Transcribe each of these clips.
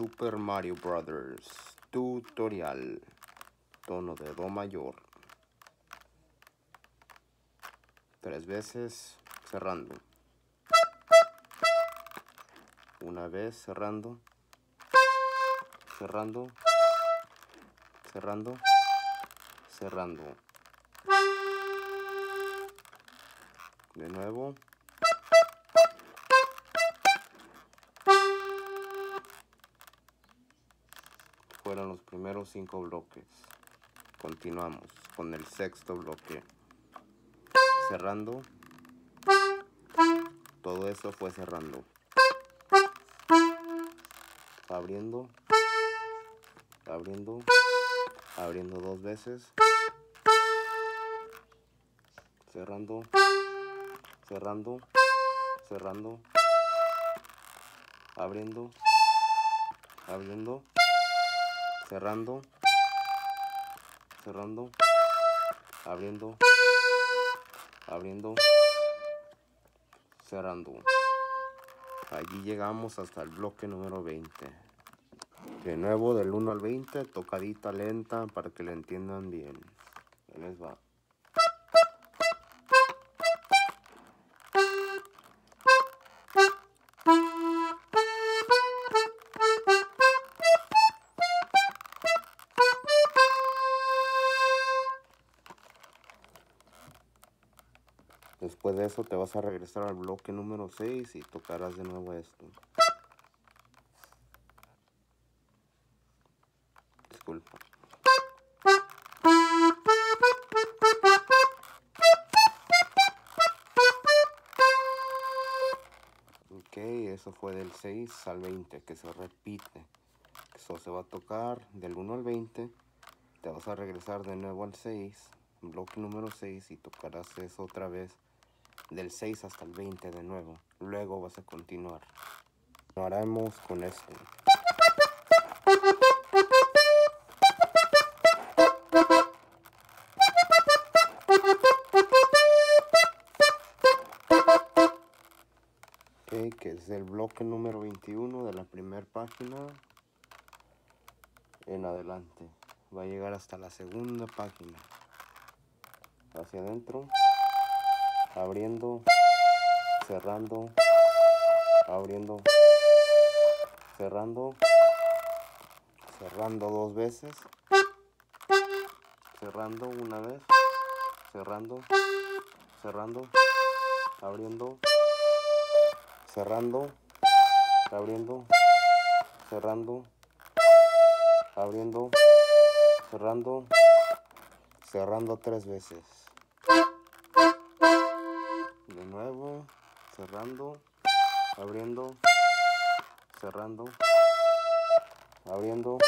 Super Mario Brothers tutorial. Tono de do mayor. Tres veces cerrando. Una vez cerrando. Cerrando. Cerrando. Cerrando. De nuevo fueron los primeros cinco bloques. Continuamos con el sexto bloque. Cerrando. Todo eso fue cerrando. Abriendo. Abriendo. Abriendo dos veces. Cerrando. Cerrando. Cerrando. Abriendo. Abriendo cerrando, cerrando, abriendo, abriendo, cerrando. Allí llegamos hasta el bloque número 20. De nuevo del 1 al 20, tocadita lenta para que le entiendan bien. Les va. Después de eso te vas a regresar al bloque número 6 y tocarás de nuevo esto. Disculpa. Ok, eso fue del 6 al 20, que se repite. Eso se va a tocar del 1 al 20. Te vas a regresar de nuevo al 6, bloque número 6, y tocarás eso otra vez del 6 hasta el 20 de nuevo. Luego vas a continuar. Lo haremos con esto. Ok, que es el bloque número 21 de la primera página en adelante. Va a llegar hasta la segunda página. Hacia adentro abriendo, cerrando, abriendo, cerrando, cerrando dos veces, cerrando una vez, cerrando, cerrando, abriendo, cerrando, abriendo, cerrando, abriendo, cerrando, cerrando tres veces. Cerrando, abriendo, cerrando, abriendo,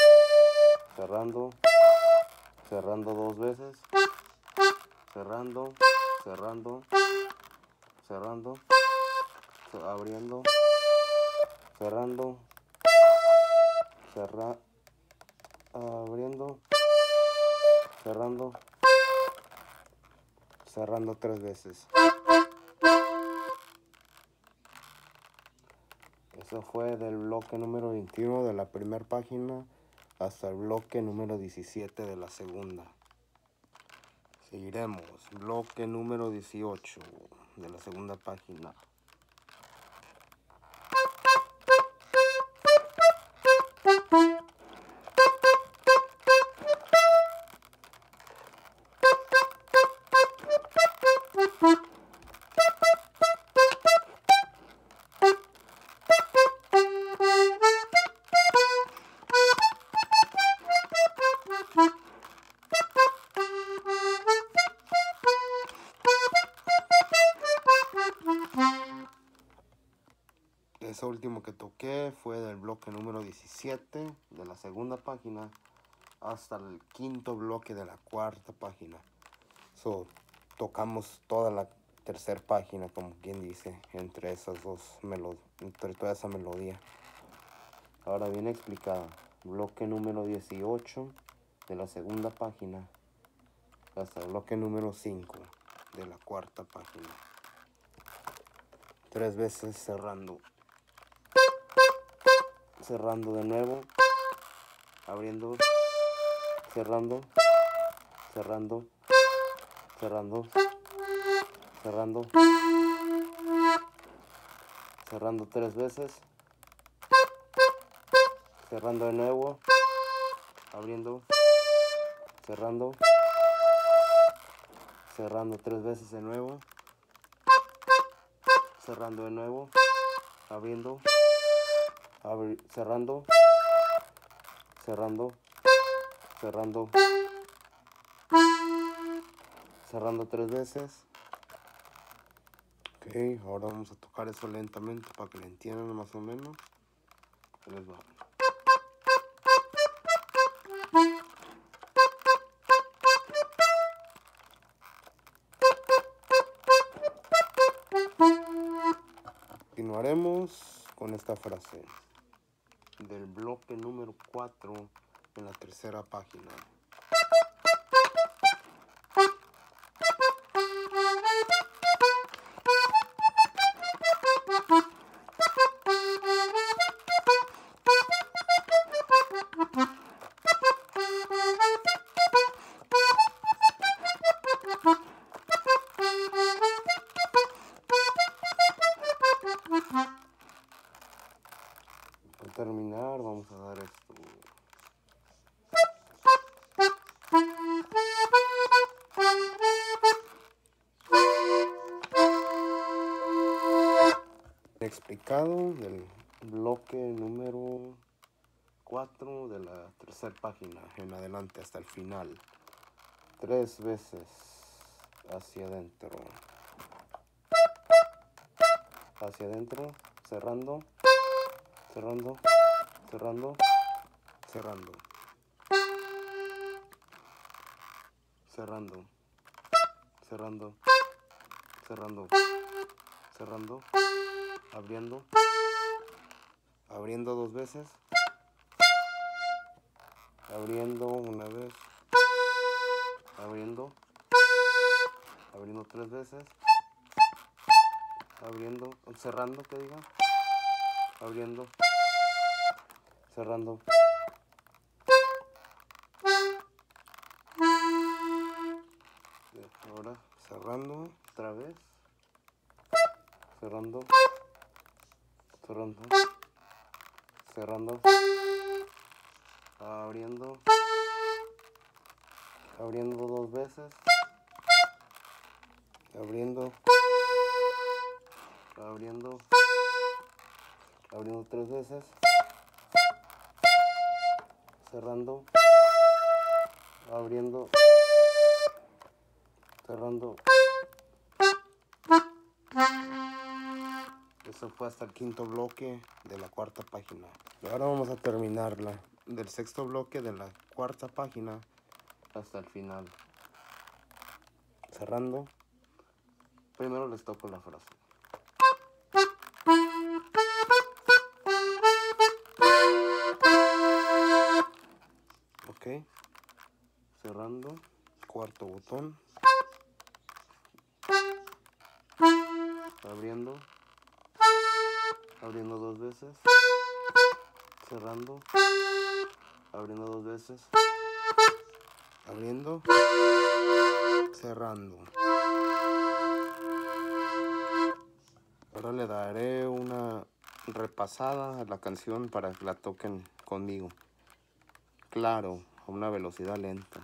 cerrando, cerrando dos veces, cerrando, cerrando, cerrando, abriendo, cerrando, cerra, abriendo, cerrando, cerrando tres veces. Fue del bloque número 21 de la primera página hasta el bloque número 17 de la segunda. Seguiremos. Bloque número 18 de la segunda página. Último que toqué fue del bloque número 17 de la segunda página hasta el quinto bloque de la cuarta página. So, tocamos toda la tercera página, como quien dice, entre esas dos melodías, entre toda esa melodía. Ahora viene explicada. Bloque número 18 de la segunda página hasta bloque número 5 de la cuarta página. Tres veces cerrando cerrando de nuevo abriendo, cerrando, cerrando, cerrando, cerrando, cerrando tres veces, cerrando de nuevo, abriendo, cerrando, cerrando tres veces de nuevo, cerrando de nuevo, abriendo, cerrando, cerrando, cerrando, cerrando tres veces. Ok, ahora vamos a tocar eso lentamente para que lo entiendan más o menos. Continuaremos con esta frase del bloque número 4 en la tercera página. Explicado del bloque número 4 de la tercera página en adelante hasta el final. Tres veces hacia adentro. Hacia adentro, cerrando cerrando, cerrando, cerrando, cerrando, cerrando, cerrando, cerrando, abriendo, abriendo dos veces, abriendo una vez, abriendo, abriendo tres veces, abriendo, cerrando, que diga abriendo, cerrando. Ahora cerrando otra vez, cerrando, cerrando, cerrando, abriendo, abriendo dos veces, abriendo, abriendo. Abriendo tres veces, cerrando, abriendo, cerrando. Fue hasta el quinto bloque de la cuarta página. Y ahora vamos a terminarla del sexto bloque de la cuarta página hasta el final. Cerrando. Primero les toco la frase. ok cerrando cuarto botón abriendo abriendo dos veces. Cerrando. Abriendo dos veces. Abriendo. Cerrando. Ahora le daré una repasada a la canción para que la toquen conmigo. Claro a una velocidad lenta.